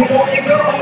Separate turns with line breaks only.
to go.